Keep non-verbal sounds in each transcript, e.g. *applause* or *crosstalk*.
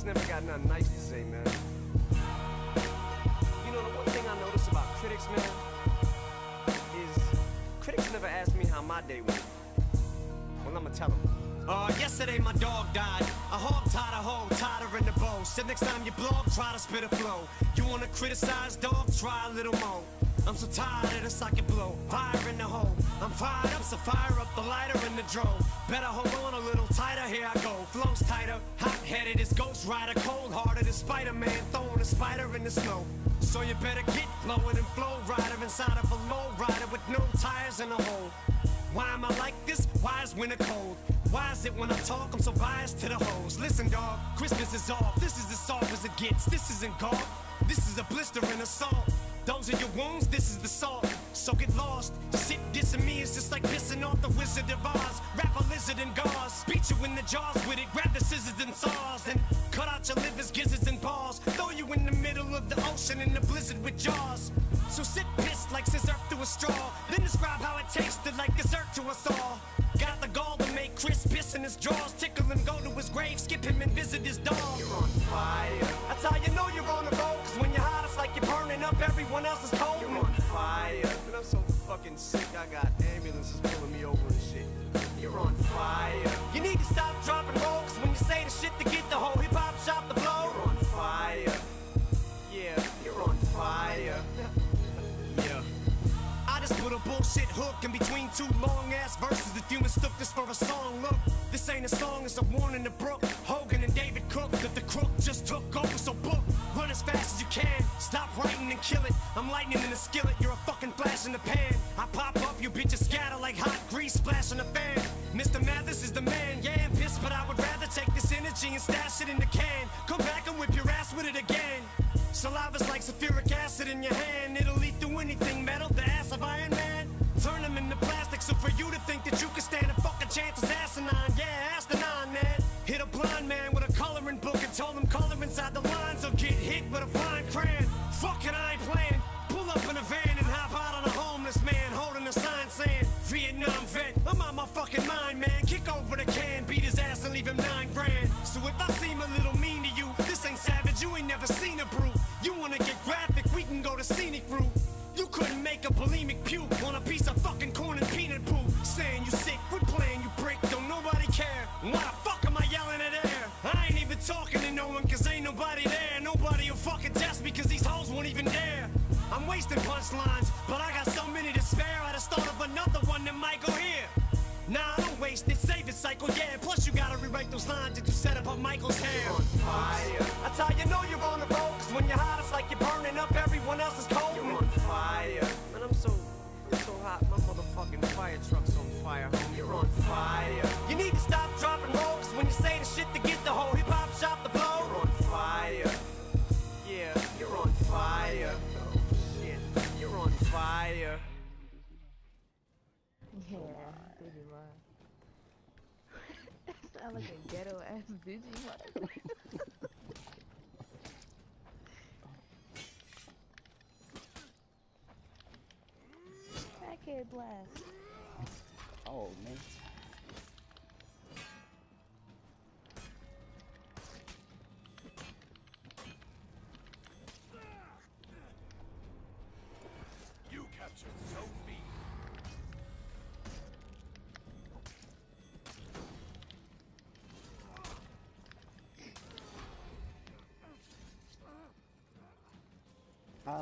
Critics never got nothing nice to say, man. You know, the one thing I notice about critics, man, is critics never ask me how my day went. Well, I'ma tell them. Uh, yesterday my dog died. A hog tied a hoe, tied her in the bow. Said next time you blog, try to spit a flow. You wanna criticize, dog? Try a little more. I'm so tired of the socket blow. Fire in the hole. I'm fired up, so fire up the lighter in the drone. Better hold on a little tighter, here I go. Flows tighter, hot headed as Ghost Rider, cold hearted as Spider Man, throwing a spider in the snow. So you better get flowing and flow rider inside of a low rider with no tires in a hole. Why am I like this? Why is winter cold? Why is it when I talk I'm so biased to the hoes? Listen, dog, Christmas is off. This is as soft as it gets. This isn't golf. This is a blister assault. Those are your wounds, this is the salt. So get lost. Sit dissing me is just like pissing off the Wizard of Oz. Wrap a lizard in gauze. Beat you in the jaws with it. Grab the scissors and saws. And cut out your livers, gizzards, and paws. Throw you in the middle of the ocean in the blizzard with jaws. So sit pissed like scissor through a straw. Then describe how it tasted like dessert to us all. Got the gall to make Chris piss in his drawers. Tickle him, go to his grave, skip him and visit his dog. You're on fire. That's how you know you're on the road. Cause when you're like you're burning up everyone else's cold. You're on fire. Man, I'm so fucking sick. I got ambulances pulling me over and shit. You're on fire. You need to stop dropping roll. Cause when you say the shit to get the whole hip hop shop to blow. You're on fire. Yeah, you're on fire. *laughs* yeah. I just put a bullshit hook in between two long ass verses. If you mistook this for a song, look, this ain't a song, it's a warning to Brooke. Kill it. I'm lightning in the skillet, you're a fucking flash in the pan. I pop up, you bitches scatter like hot grease splashing the fan. Mr. Mathers is the man, yeah, I'm pissed, but I would rather take this energy and stash it in the can. Come back and whip your ass with it again. Saliva's like sulfuric acid in your hand. It'll eat through anything metal, the ass of Iron Man. Turn them into plastic, so for you to think that you can stand a fucking chance is asinine. Make a bulimic puke on a piece of fucking corn and peanut poo. Saying you sick, quit playing, you prick, don't nobody care. Why the fuck am I yelling at air? I ain't even talking to no one cause ain't nobody there. Nobody will fucking test me cause these hoes won't even dare. I'm wasting punchlines, but I got so many to spare. I just thought of another one that might go here. Nah, I don't waste it, save it, cycle, yeah. Plus, you gotta rewrite those lines that you set up on Michael's hair. On fire. That's how you know you're on the road, cause when you're hot, the whole hip hop shop to blow. You're on fire. Yeah, you're on fire. Oh, shit. You're on fire. Yeah, Digi lie. Sound like a ghetto ass Digi *laughs* Backhead blast. Oh, man.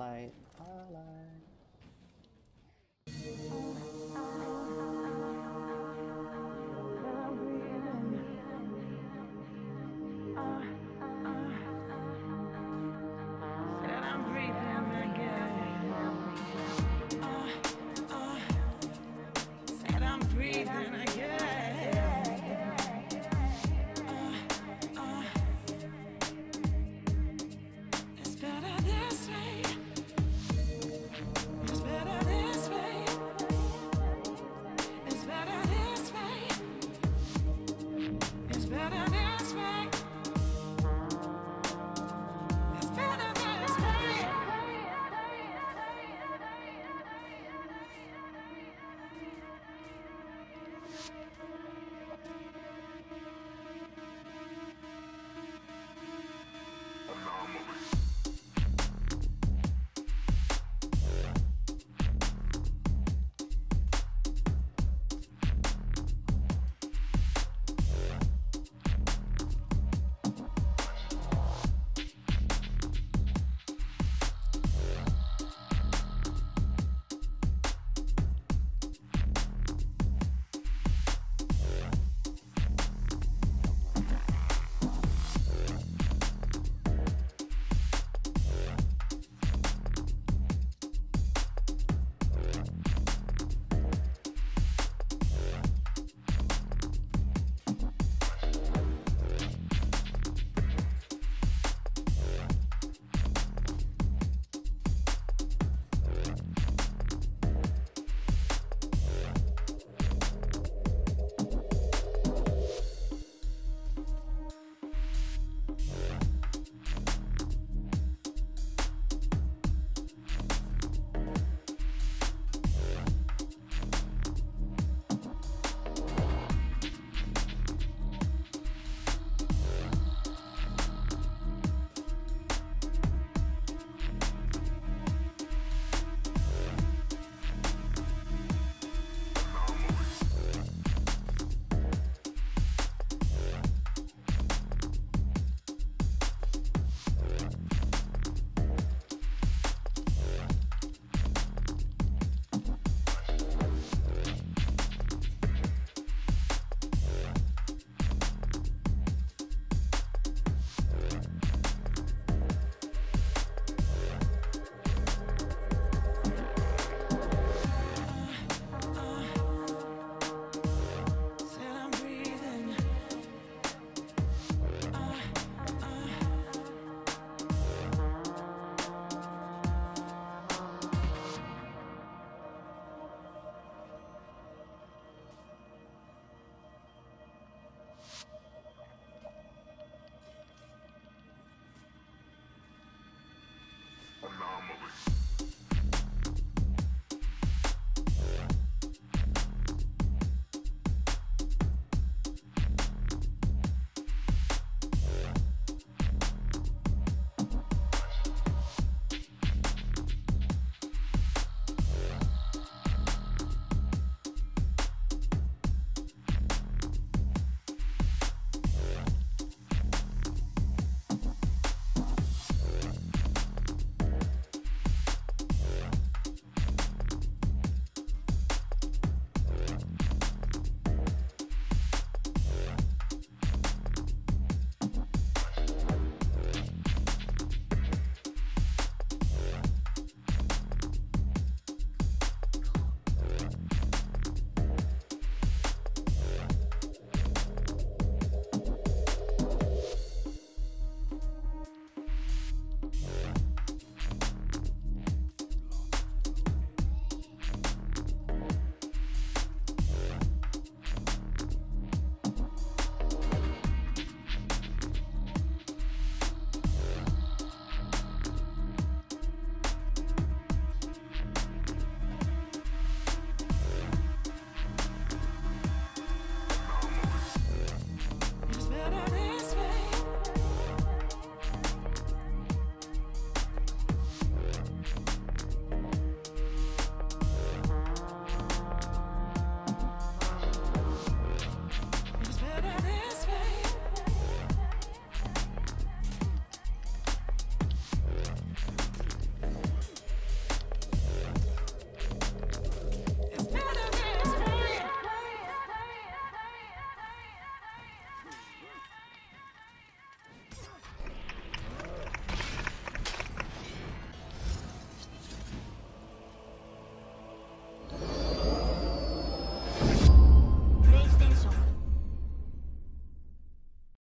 Highlight. Coming.